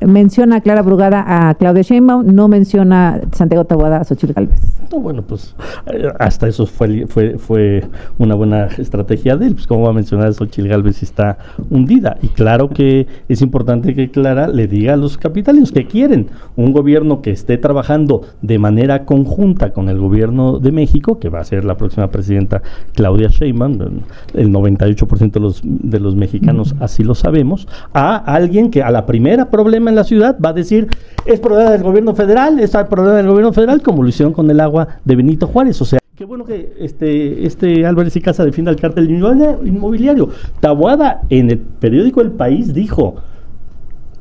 menciona a Clara Brugada a Claudia Sheinbaum, no menciona Santiago Tabuada a Xochitl Galvez. No, bueno, pues eh, hasta eso fue, fue, fue una buena estrategia de él. Pues, ¿cómo va a mencionar a Xochitl Galvez si está hundida? Y claro que es importante que Clara le diga a los capitalinos que quieren un gobierno que esté trabajando de manera conjunta con el gobierno de México, que va a ser la próxima presidenta Claudia Sheinbaum, el 98% de los, de los mexicanos así lo sabemos, a alguien que a la primera problema en la ciudad va a decir, es problema del gobierno federal, es problema del gobierno federal, como lo hicieron con el agua de Benito Juárez. O sea, qué bueno que este, este Álvarez y Casa defienda el cártel inmobiliario. Tabuada en el periódico El País dijo,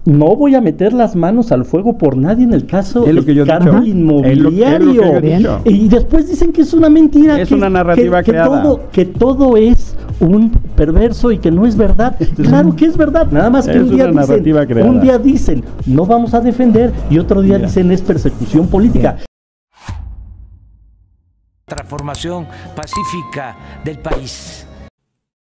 no voy a meter las manos al fuego por nadie en el caso del cártel inmobiliario. y después dicen que es una mentira. Es una narrativa que, todo, que todo es un perverso y que no es verdad. claro que es verdad. Nada más que un día, dicen, un día dicen no vamos a defender y otro día dicen es persecución política. Transformación pacífica del país.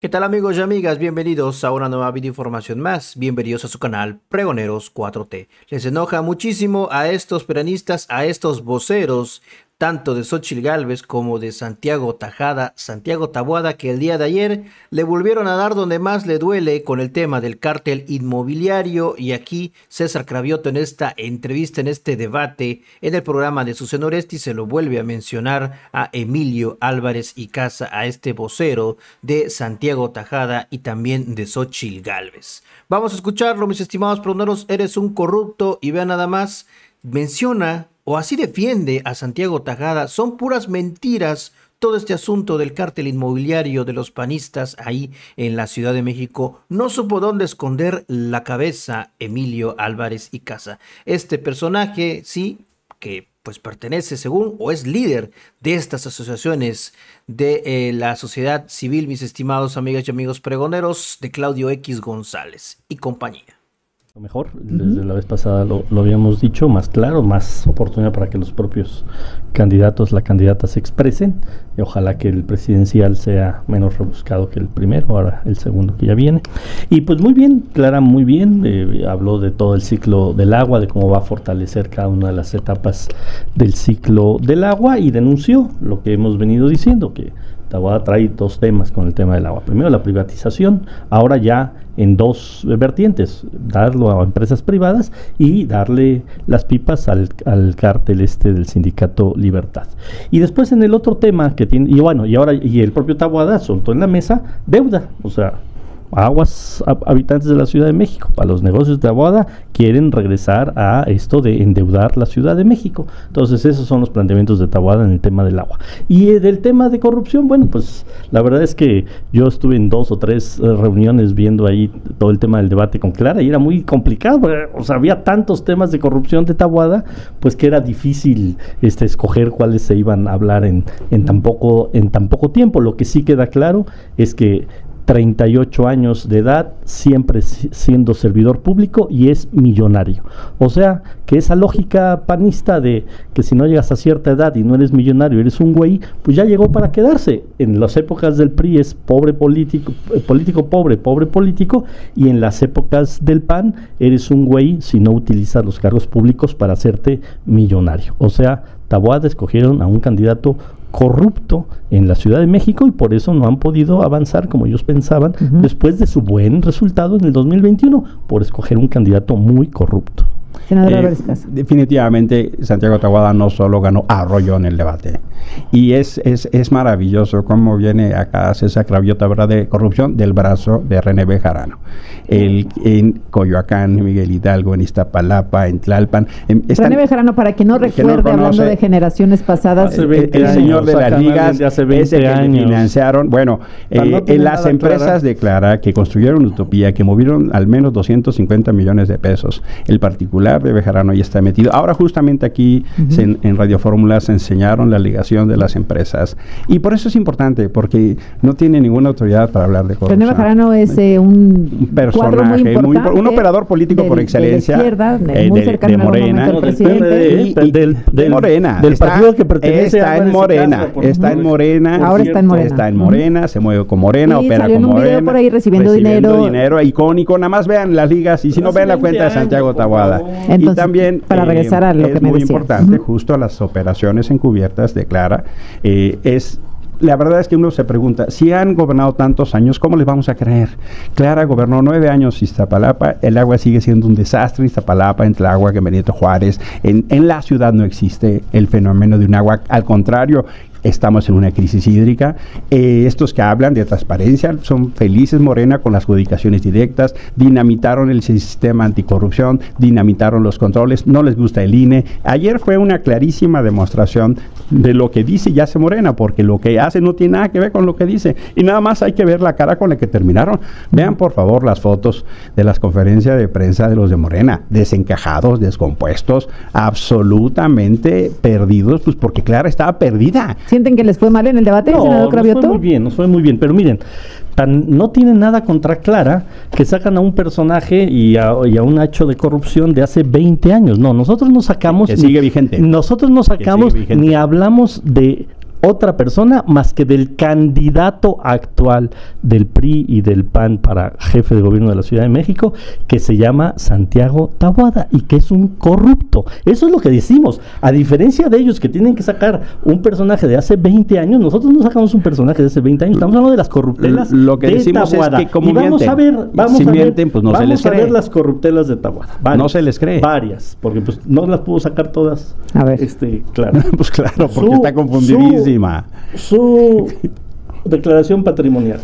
¿Qué tal amigos y amigas? Bienvenidos a una nueva video información más. Bienvenidos a su canal Pregoneros 4T. Les enoja muchísimo a estos peronistas, a estos voceros tanto de Xochitl Galvez como de Santiago Tajada, Santiago Tabuada, que el día de ayer le volvieron a dar donde más le duele con el tema del cártel inmobiliario. Y aquí César Cravioto en esta entrevista, en este debate, en el programa de Susana Noresti, se lo vuelve a mencionar a Emilio Álvarez y Casa, a este vocero de Santiago Tajada y también de Xochitl Galvez. Vamos a escucharlo, mis estimados proneros, eres un corrupto y vean nada más, menciona o así defiende a Santiago Tajada, son puras mentiras todo este asunto del cártel inmobiliario de los panistas ahí en la Ciudad de México, no supo dónde esconder la cabeza Emilio Álvarez y Casa. Este personaje, sí, que pues pertenece según o es líder de estas asociaciones de eh, la sociedad civil, mis estimados amigas y amigos pregoneros, de Claudio X González y compañía mejor, desde la vez pasada lo, habíamos dicho, más claro, más oportunidad para que los propios candidatos, la candidata se expresen. Y ojalá que el presidencial sea menos rebuscado que el primero, ahora el segundo que ya viene. Y pues muy bien, Clara, muy bien, eh, habló de todo el ciclo del agua, de cómo va a fortalecer cada una de las etapas del ciclo del agua y denunció lo que hemos venido diciendo, que Taboada trae dos temas con el tema del agua. Primero la privatización, ahora ya en dos vertientes, darlo a empresas privadas y darle las pipas al, al cártel este del sindicato Libertad. Y después en el otro tema que tiene, y bueno, y ahora, y el propio Taboada soltó en la mesa deuda, o sea, aguas habitantes de la Ciudad de México, para los negocios de Aguada, quieren regresar a esto de endeudar la Ciudad de México. Entonces, esos son los planteamientos de Taboada en el tema del agua. Y eh, del tema de corrupción, bueno, pues la verdad es que yo estuve en dos o tres eh, reuniones viendo ahí todo el tema del debate con Clara y era muy complicado, o sea, había tantos temas de corrupción de Taboada, pues que era difícil este, escoger cuáles se iban a hablar en, en, tan poco, en tan poco tiempo. Lo que sí queda claro es que 38 años de edad, siempre siendo servidor público y es millonario. O sea, que esa lógica panista de que si no llegas a cierta edad y no eres millonario, eres un güey, pues ya llegó para quedarse. En las épocas del PRI es pobre político, eh, político pobre, pobre político, y en las épocas del PAN eres un güey si no utilizas los cargos públicos para hacerte millonario. O sea, Taboada escogieron a un candidato corrupto en la Ciudad de México y por eso no han podido avanzar como ellos pensaban después de su buen resultado en el 2021 por escoger un candidato muy corrupto. Eh, definitivamente Santiago Tahuada no solo ganó arroyo en el debate. Y es, es, es maravilloso cómo viene acá César Claviota ¿verdad? de corrupción del brazo de René Bejarano. El, en Coyoacán, Miguel Hidalgo, en Iztapalapa, en Tlalpan. René Bejarano, para que no recuerde, hablando de generaciones pasadas. el, señor de las ligas, hace 20 ese años. que financiaron. Bueno, eh, en las empresas declara que construyeron Utopía, que movieron al menos 250 millones de pesos. El particular de Bejarano ya está metido. Ahora justamente aquí se- en Radio Fórmula se enseñaron la ligación de las empresas. Y por eso es importante, porque no tiene ninguna autoridad para hablar de corrupción. René Bejarano es eh, un, un cuadro muy personaje, muy importante. impo- un operador político del- por de la excelencia, izquierda, de- eh, muy de- cercano de Morena. del presidente. PRD, Y- del- y- del- de del- Morena. del Está- partido que pertenece a Está en Morena. Está en. Morena. Ahora está en Morena. Está en. Morena, se mueve con Morena, Y opera salió con un video Morena. por ahí recibiendo dinero. dinero icónico. Nada más vean las ligas y si no vean la 20 cuenta de Santiago por Y también para regresar a lo es que me muy decías. importante, Ujú. justo a las operaciones encubiertas de Clara, eh, es la verdad es que uno se pregunta, si han gobernado tantos años, ¿cómo les vamos a creer? Clara gobernó nueve años Iztapalapa, el agua sigue siendo un desastre en Iztapalapa, entre agua que Benito Juárez. En, en la ciudad no existe el fenómeno de un agua, al contrario, estamos en una crisis hídrica. Eh, estos que hablan de transparencia son felices Morena con las adjudicaciones directas, dinamitaron el sistema anticorrupción, dinamitaron los controles, no les gusta el INE. Ayer fue una clarísima demostración de lo que dice y hace Morena, porque lo que hace no tiene nada que ver con lo que dice. Y nada más hay que ver la cara con la que terminaron. Vean por favor las fotos de las conferencias de prensa de los de Morena, desencajados, descompuestos, absolutamente perdidos, pues porque Clara estaba perdida. ¿Sienten que les fue mal en el debate, No, senador nos fue Cravioto? muy bien, nos fue muy bien. Pero miren, tan, no tienen nada contra Clara que sacan a un personaje y a, y a un hecho de corrupción de hace 20 años. No, nosotros no sacamos. Que ni- sigue vigente. Nosotros no sacamos ni hablamos de otra persona más que del candidato actual del PRI y del PAN para jefe de gobierno de la Ciudad de México, que se llama Santiago Tabuada y que es un corrupto. Eso es lo que decimos. A diferencia de ellos que tienen que sacar un personaje de hace 20 años, nosotros no sacamos un personaje de hace 20 años, estamos hablando de las corruptelas Lo que de decimos es que como y vamos mienten. a ver, vamos Si a ver, mienten, pues no se vamos les a ver cree. las corruptelas de Tabuada. No se les cree. Varias, porque pues no las pudo sacar todas. A ver. Este, claro. pues claro, porque Su- está confundidísima. Su, declaración patrimonial.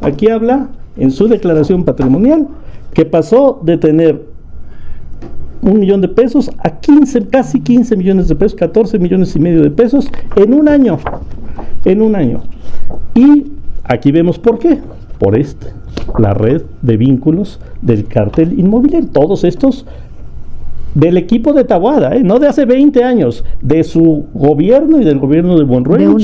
Aquí habla en su declaración patrimonial que pasó de tener un millón de pesos a 15, casi 15 millones de pesos, 14 millones y medio de pesos en un año. En un año. Y aquí vemos por qué. Por este, la red de vínculos del cártel inmobiliario. Todos estos del equipo de Tabuada, ¿eh? no de hace 20 años, de su gobierno y del gobierno de un,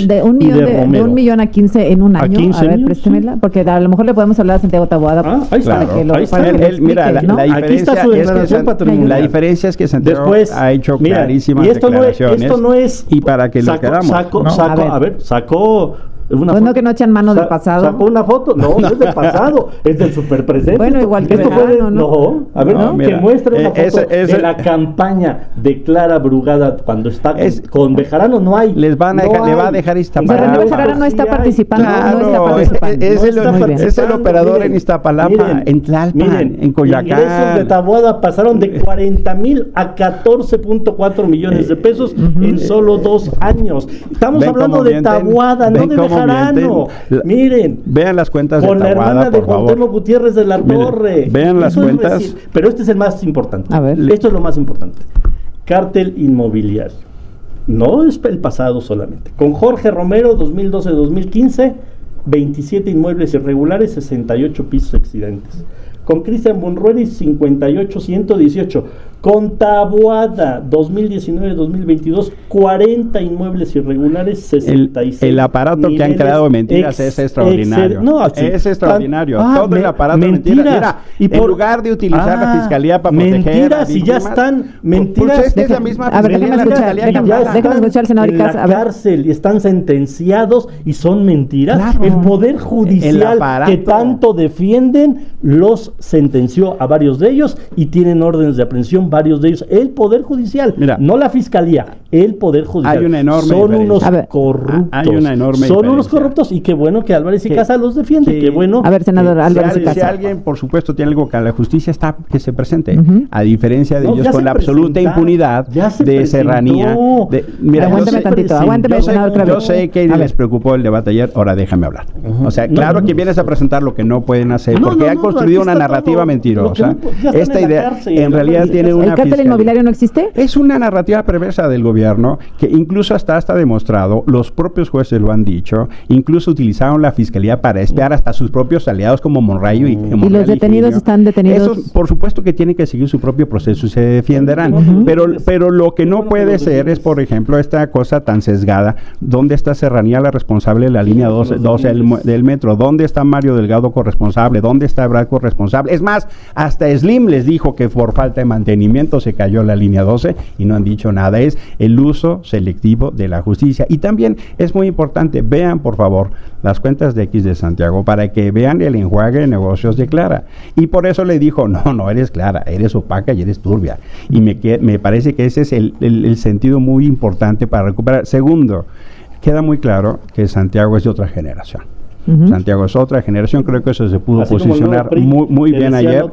de, un y millón de de, un millón a 15 en un ¿A año. 15 a ver, años? préstemela, porque a lo mejor le podemos hablar a Santiago Taboada. Ah, ahí está. lo- Ahí Él- mira, la, explique, ¿no? la Aquí está diferencia su es que declaración San- patrimonial. la diferencia es que Santiago Después ha hecho mira, clarísimas y esto no es- declaraciones. esto no es y para que lo quedamos. sacó- ¿no? sacó- A ver. a ver, sacó una Pues no foto. que no echan mano del Sa- pasado. Sacó una foto, no, no es del pasado, es del superpresente. Bueno, igual que Esto puede- ¿no? no, a ver, No, no, mira, que muestre una eh, foto ese- ese- de la campaña de Clara Brugada cuando está con, Es- con Bejarano, no hay. Les van a no dejar- le va a dejar Iztapalapa. Bejarano no está participando, no está Claro, es, participando. es No el, está Muy bien. es el operador Miren, en Iztapalapa, miren, en Tlalpan, miren, en Coyacán. Ingresos de Tabuada pasaron de 40 mil a 14.4 millones de pesos en solo dos años. Estamos hablando de Tabuada, no de Bejarano. La- Miren. Vean las cuentas Con de la Tabuada, hermana de. Cuauhtémoc Gutiérrez de la Miren, Torre. vean las Eso cuentas. decir, pero este es el más importante. A ver. Esto es lo más importante. Cártel inmobiliario. No es el pasado solamente. Con Jorge Romero, 2012-2015, 27 inmuebles irregulares, 68 pisos accidentes. Con Cristian Bonrueni, 58-118. Con Tabuada, 2019-2022, 40 inmuebles irregulares, 66. el aparato que han creado de mentiras ex- es extraordinario. no, sí. es extraordinario. Ah, Todo el me- aparato de mentiras. mentiras. Mira, en lugar de utilizar la Ah, fiscalía para proteger mentiras a y ya están pues, mentiras. Pues esta es la misma a ver, fiscalía, déjame la escuchar, déjame- senador en la cárcel y están sentenciados y son mentiras. Claro. El poder El judicial aparato. que tanto defienden los sentenció a varios de ellos y tienen órdenes de aprehensión varios de ellos. El poder judicial, Mira. no la fiscalía, el poder judicial. Hay una enorme Son diferencia. unos ver. corruptos. Hay una enorme Son unos corruptos y qué bueno que Álvarez y Que- Casa los defiende. que- Qué bueno. A ver, senador Si, Álvarez y al- si Casa. alguien, por supuesto, tiene algo que la justicia está que se presente, a diferencia de No, ellos con la absoluta impunidad ya se de serranía. de- mira, yo Aguántame sé- tantito, presentó. aguántame, yo sé, senador yo Cravioto. sé que A les ver. preocupó el debate ayer, ahora déjame hablar. O sea, No, claro no, que no. vienes a presentar lo que no pueden hacer, No, porque no, han construido una narrativa mentirosa. Esta idea, en realidad, tiene Casa. Una ¿El cártel inmobiliario no existe? Es una narrativa perversa del gobierno que incluso hasta está demostrado, los propios jueces lo han dicho, incluso utilizaron la fiscalía para espiar hasta sus propios aliados como Monrayo y, ¿Y los detenidos están detenidos? Eso, por supuesto que tienen que seguir su propio proceso y se defenderán. pero, pero lo que no puede ser es, por ejemplo, esta cosa tan sesgada. ¿Dónde está Serranía la responsable de la línea 12, 12 del, del metro? ¿Dónde está Mario Delgado corresponsable? ¿Dónde está Brad corresponsable? Es más, hasta Slim les dijo que por falta de mantenimiento se cayó la línea 12 y no han dicho nada. Es el uso selectivo de la justicia. Y también es muy importante, vean por favor las cuentas de X de Santiago para que vean el enjuague de negocios de Clara. Y por eso le dijo, no, no eres Clara, eres opaca y eres turbia. Y me, me parece que ese es el, el- el sentido muy importante para recuperar. Segundo, queda muy claro que Santiago es de otra generación. Santiago es otra generación, creo que eso se pudo Así posicionar PRI, muy, muy bien ayer.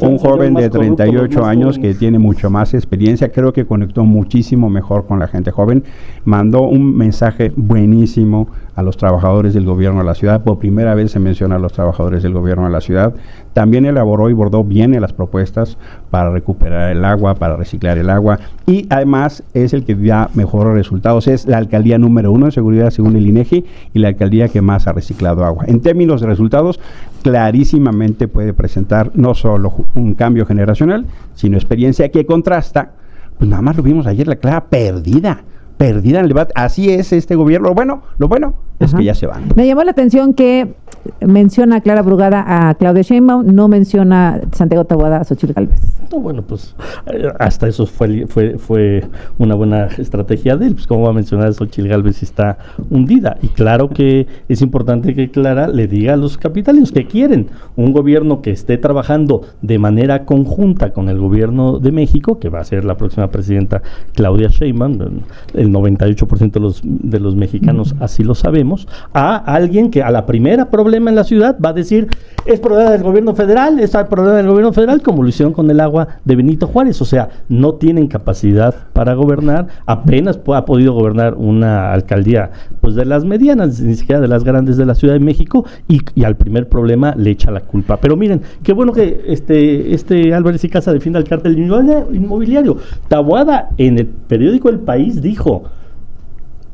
Un joven de corrupto, los 38 más años que tiene mucho más experiencia, creo que conectó muchísimo mejor con la gente joven, mandó un mensaje buenísimo a los trabajadores del gobierno de la ciudad, por primera vez se menciona a los trabajadores del gobierno de la ciudad, también elaboró y bordó bien en las propuestas para recuperar el agua, para reciclar el agua. Y además es el que da mejores resultados, es la alcaldía número uno de seguridad según el INEGI y la alcaldía que más ha reciclado agua. En términos de resultados, clarísimamente puede presentar no solo un cambio generacional, sino experiencia que contrasta, pues nada más lo vimos ayer, la clara perdida, perdida en el debate. Así es este gobierno. Lo bueno, lo bueno es que ya se van. Me llamó la atención que menciona a Clara Brugada a Claudia Sheinbaum, no menciona Santiago Taboada a Xochitl Gálvez. No, bueno, pues eh, hasta eso fue, fue, fue una buena estrategia de él. Pues, como va a mencionar Xochitl Galvez si está hundida. Y claro que es importante que Clara le diga a los capitalinos que quieren un gobierno que esté trabajando de manera conjunta con el gobierno de México, que va a ser la próxima presidenta Claudia Sheinbaum. El 98% de los, de los mexicanos así lo sabemos. A alguien que a la primera problema la ciudad va a decir es problema del gobierno federal, es problema del gobierno federal, como lo hicieron con el agua de Benito Juárez. O sea, no tienen capacidad para gobernar, apenas ha podido gobernar una alcaldía pues de las medianas, ni siquiera de las grandes de la Ciudad de México, y, al primer problema le echa la culpa. Pero miren, qué bueno que este, este Álvarez y Casa defienda el cártel inmobiliario. Tabuada en el periódico El País dijo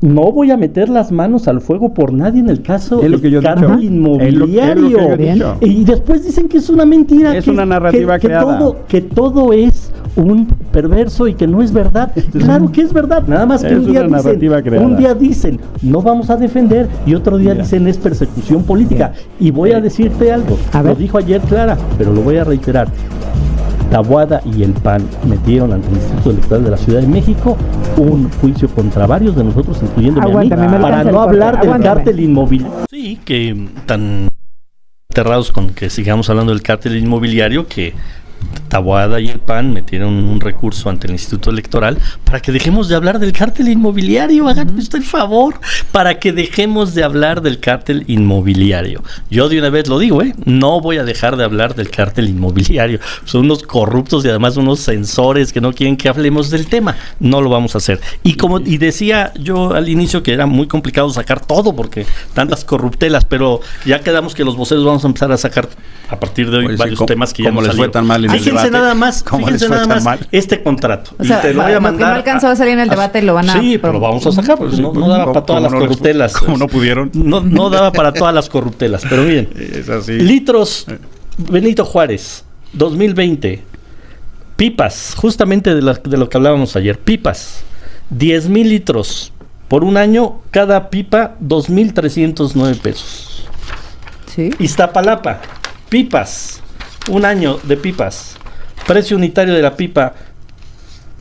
no voy a meter las manos al fuego por nadie en el caso del dicho. Es lo- es lo yo inmobiliario. Y después dicen que es una mentira. Es que- una narrativa que, que creada. todo, que todo es un perverso y que no es verdad. Claro que es verdad. Nada más que Es un día dicen, un día dicen, no vamos a defender y otro día dicen es persecución política. Y voy a decirte algo. A Lo ver. dijo ayer Clara, pero lo voy a reiterar. Tabuada y el PAN metieron ante el Instituto Electoral de la Ciudad de México un juicio contra varios de nosotros, incluyéndome a mí, para no hablar del aguántame. cártel inmobiliario. Sí, que mm, tan aterrados con que sigamos hablando del cártel inmobiliario que Tabuada y el PAN metieron un recurso ante el Instituto Electoral para que dejemos de hablar del cártel inmobiliario. Háganme usted el favor, para que dejemos de hablar del cártel inmobiliario. Yo de una vez lo digo, ¿eh? No voy a dejar de hablar del cártel inmobiliario. Son unos corruptos y además unos censores que no quieren que hablemos del tema. No lo vamos a hacer. Y como y decía yo al inicio que era muy complicado sacar todo porque tantas corruptelas, pero ya quedamos que los voceros vamos a empezar a sacar a partir de hoy Pues varios temas que ya como nos les fue salieron. tan mal en el Fíjense debate. nada más, ¿Cómo fíjense nada más mal? este contrato. O sea, y te lo voy a mandar. no alcanzó a salir en el debate lo van a Sí, pero lo vamos a sacar porque no, no daba ¿Cómo- para todas las no corruptelas. cómo no pudieron? No, no daba para todas las corruptelas, pero miren. Es así. Litros Benito Juárez, 2020. Pipas, justamente de, la- de lo que hablábamos ayer. Pipas, 10 mil litros. Por un año, cada pipa, 2.309 pesos. Sí. Iztapalapa, pipas, un año de pipas. Precio unitario de la pipa,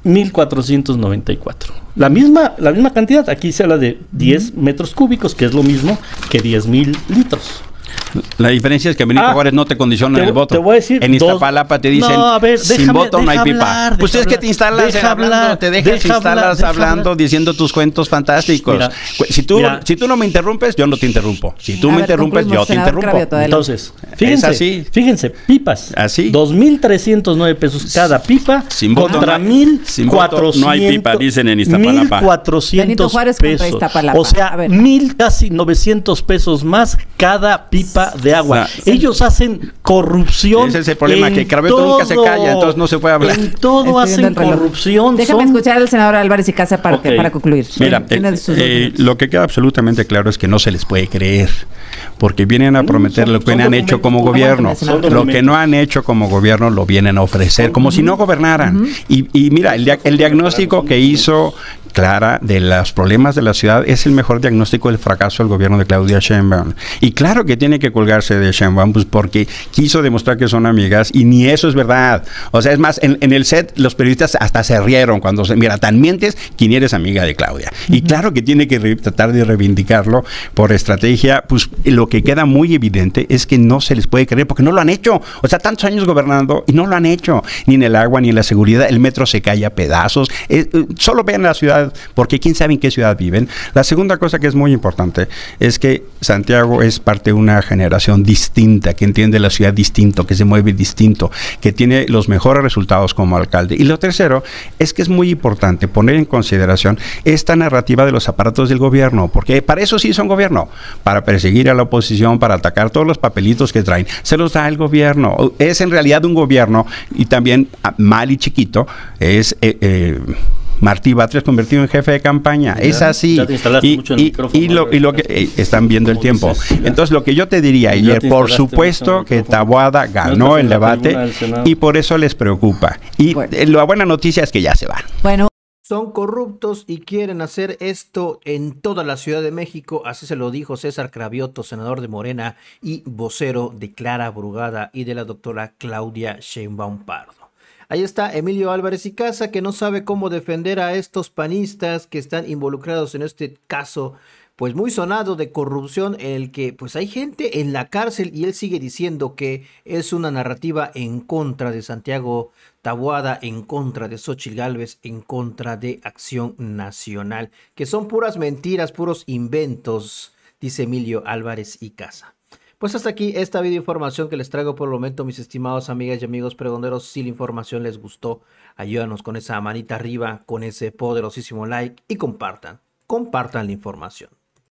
1494. La misma, la misma cantidad, aquí se habla de 10 metros cúbicos, que es lo mismo que 10 mil litros. La diferencia es que Benito Ah, Juárez no te condiciona te- el voto. te voy a decir en dos- Iztapalapa te dicen, No, a ver, sin voto no hay pipa. hablar, pues es que te instalas deja hablando, hablar, te dejas, deja hablar, instalas deja hablando, diciendo tus cuentos fantásticos. Mira, si, tú, mira. si tú no me interrumpes, yo no te interrumpo. Si tú A me ver, interrumpes, yo te interrumpo. Entonces, fíjense, así. fíjense, pipas. Así. 2.309 pesos cada pipa Sin voto contra no hay- 1.400. sin voto no hay pipa, dicen en Iztapalapa. 1.400 Benito Juárez contra pesos. Iztapalapa. O sea, A ver. 1.000, casi 900 pesos más cada pipa de agua. No. Ellos hacen corrupción. Ese es el problema, que Cravioto nunca se calla, entonces no se puede hablar. En todo Estoy hacen corrupción. Déjame son- escuchar al senador Álvarez y Casa Ok. para concluir. Mira, eh, eh, lo que queda absolutamente claro es que no se les puede creer, porque vienen a prometer son- lo que han hecho como gobierno, lo que no han hecho como gobierno lo vienen a ofrecer, como si no gobernaran. y, y mira, el, dia- el diagnóstico que hizo Clara de los problemas de la ciudad es el mejor diagnóstico del fracaso del gobierno de Claudia Sheinbaum. Y claro que tiene que colgarse de Sheinbaum, pues porque quiso demostrar que son amigas y ni eso es verdad. O sea, es más, en, en el set los periodistas hasta se rieron cuando se, mira, tan mientes quien eres amiga de Claudia. Y claro que tiene que re- tratar de reivindicarlo por estrategia, pues lo que queda muy evidente es que no se les puede creer porque no lo han hecho. O sea, tantos años gobernando y no lo han hecho, ni en el agua, ni en la seguridad, el metro se cae a pedazos. Eh, eh, solo vean la ciudad, porque quién sabe en qué ciudad viven. La segunda cosa que es muy importante es que Santiago es parte de una generación distinta, que entiende la ciudad distinto, que se mueve distinto, que tiene los mejores resultados como alcalde. Y lo tercero es que es muy importante poner en consideración esta narrativa de los aparatos del gobierno, porque para eso sí son gobierno, para perseguir a la oposición, para atacar todos los papelitos que traen, se los da el gobierno. Es en realidad un gobierno y también ah, mal y chiquito, es... eh, eh, Martí Batres convertido en jefe de campaña. Ya, es así. ya te instalaste y, mucho en el y- micrófono, y lo, y lo que eh, están viendo el tiempo. dices. Entonces, lo que yo te diría ayer, te por supuesto que No ganó el debate y por eso les preocupa. Y Bueno. eh, la buena noticia es que ya se van. Bueno, Son corruptos y quieren hacer esto en toda la Ciudad de México, así se lo dijo César Cravioto, senador de Morena y vocero de Clara Brugada y de la doctora Claudia Sheinbaum Pardo. Ahí está Emilio Álvarez y Casa, que no sabe cómo defender a estos panistas que están involucrados en este caso, pues muy sonado de corrupción, en el que pues hay gente en la cárcel y él sigue diciendo que es una narrativa en contra de Santiago Tabuada, en contra de Xochitl Gálvez, en contra de Acción Nacional, que son puras mentiras, puros inventos, dice Emilio Álvarez y Casa. Pues hasta aquí esta video información que les traigo por el momento, mis estimados amigas y amigos pregoneros. Si la información les gustó, ayúdanos con esa manita arriba, con ese poderosísimo like y compartan, compartan la información.